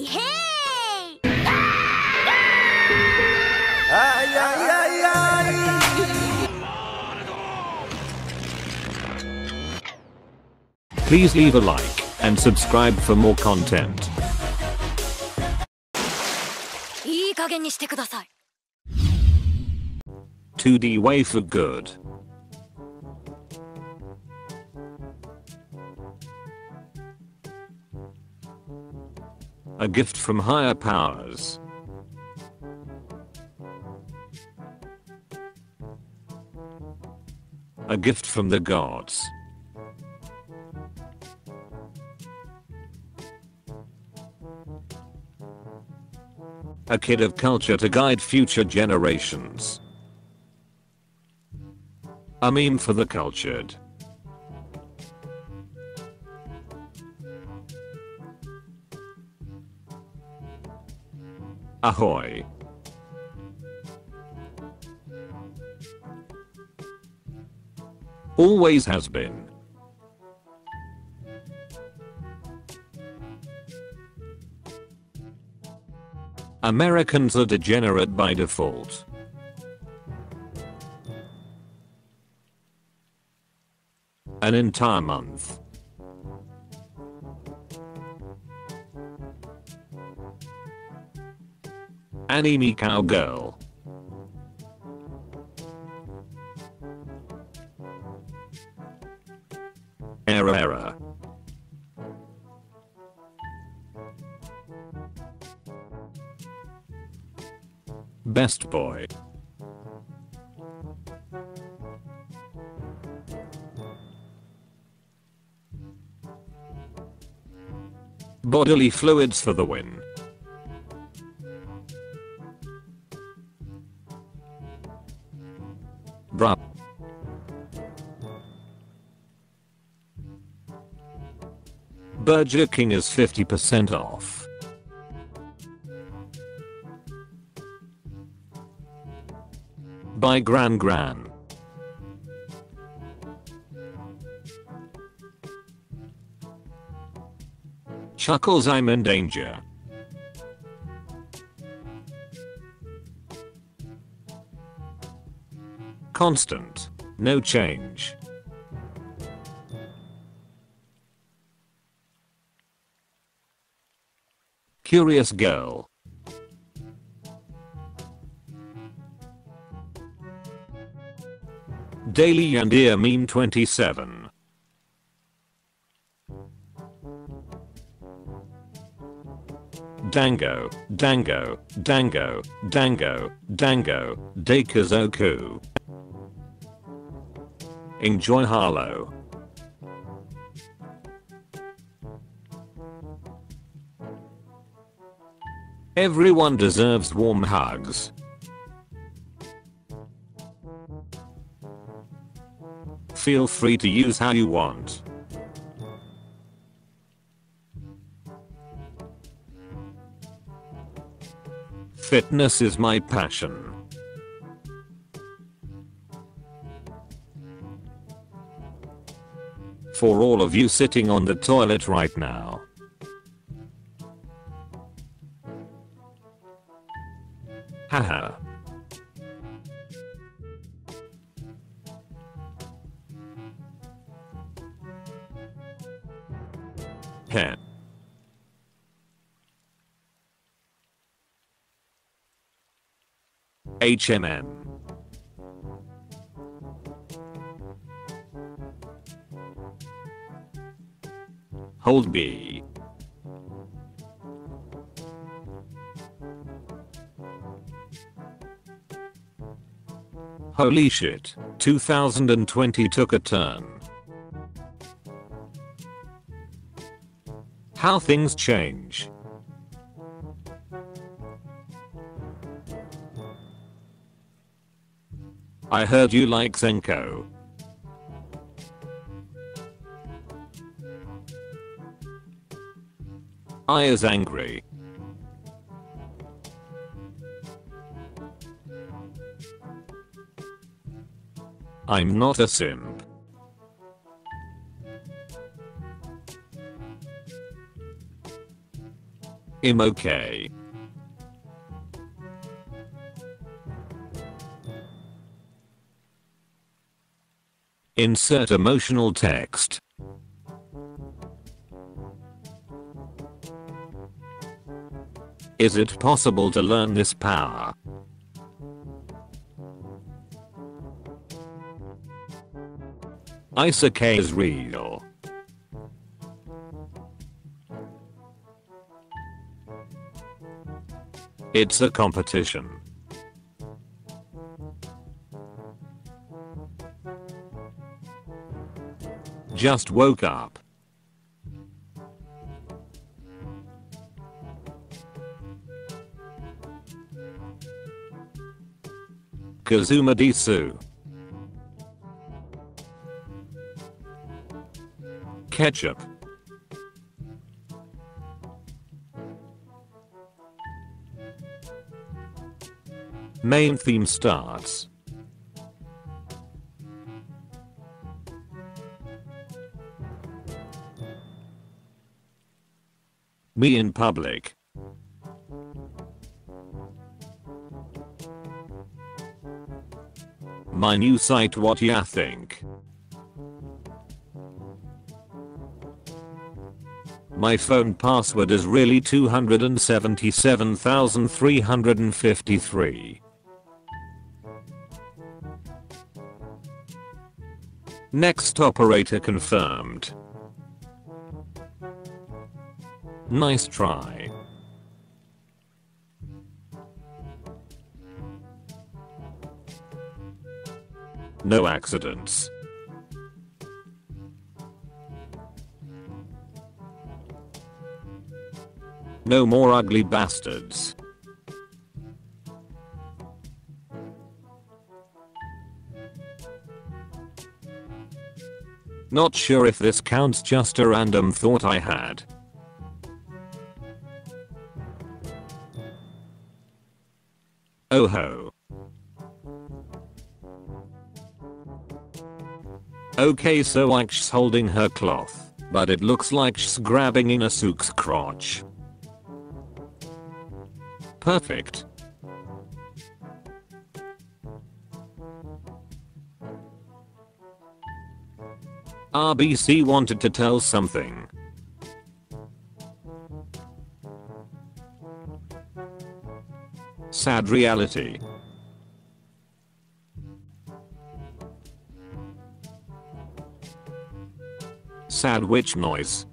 Hey, hey! Ay, ay, ay, ay. Please leave a like and subscribe for more content. いい加減にしてください 2D way for good. A gift from higher powers. A gift from the gods. A kid of culture to guide future generations. A meme for the cultured. Ahoy. Always has been. Americans are degenerate by default. An entire month. Anime cowgirl. Error error. Best boy. Bodily fluids for the win. Burger King is 50% off. By Gran Gran. Chuckles I'm in danger. Constant. No change. Curious girl. Daily and Ear Meme 27. Dango, Dango, Dango, Dango, Dango, Daikazoku. Enjoy Harlow. Everyone deserves warm hugs. Feel free to use how you want. Fitness is my passion. For all of you sitting on the toilet right now. HMM. Hold B. Holy shit, 2020 took a turn. How things change. I heard you like Zenko. I is angry. I'm not a simp. I'm okay. Insert emotional text. Is it possible to learn this power? Isekai is real. It's a competition. Just woke up. Kazuma Disu. Ketchup. Main theme starts. Me in public. My new site what ya think? My phone password is really 277,353. Next operator confirmed. Nice try. No accidents. No more ugly bastards. Not sure if this counts just a random thought I had. Oh ho. Okay so Iksh's holding her cloth, but it looks like she's grabbing Inosuke's crotch. Perfect. RBC wanted to tell something. Sad reality. Sad witch noise.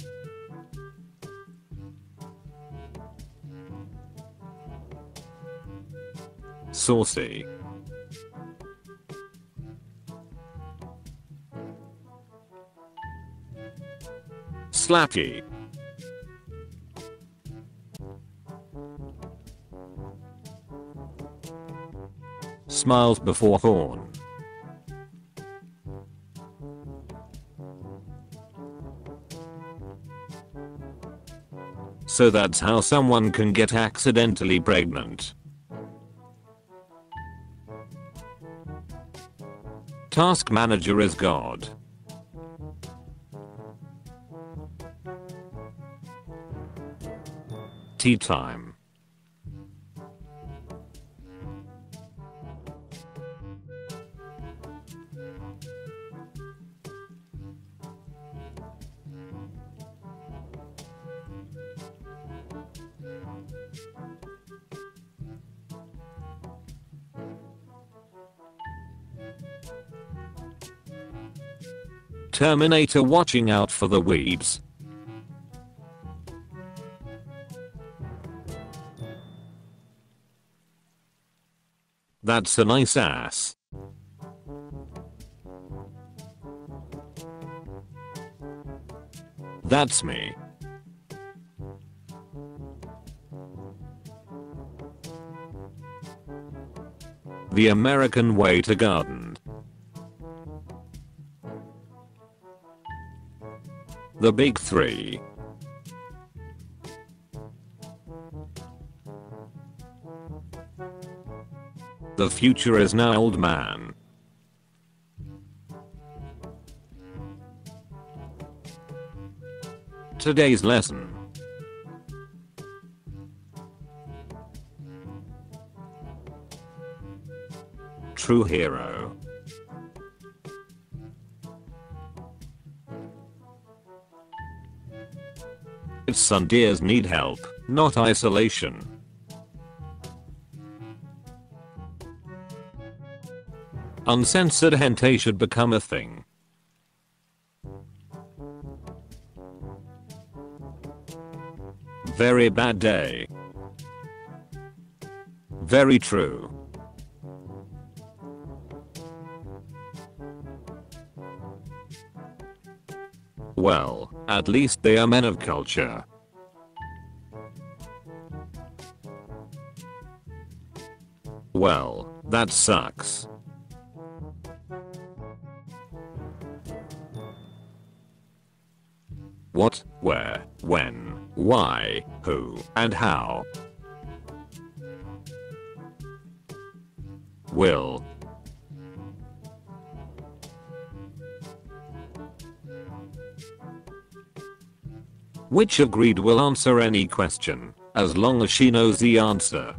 Saucy. Slappy. Smiles before horn. So that's how someone can get accidentally pregnant. Task manager is God. Tea time. Terminator watching out for the weebs. That's a nice ass. That's me. The American way to garden. The big three. The future is now old man. Today's lesson. True hero. Its sun need help, not isolation. Uncensored hentai should become a thing. Very bad day. Very true. Well, at least they are men of culture. Well, that sucks. What, where, when, why, who, and how. Will. Which agreed will answer any question, as long as she knows the answer.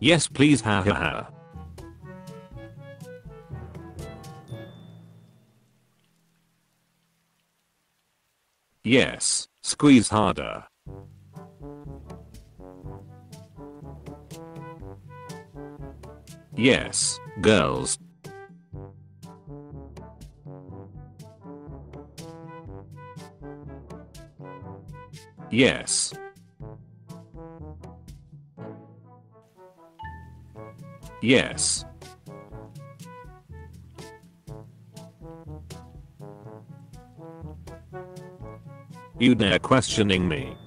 Yes please ha ha ha. Yes, squeeze harder. Yes, girls. Yes. Yes. You dare questioning me.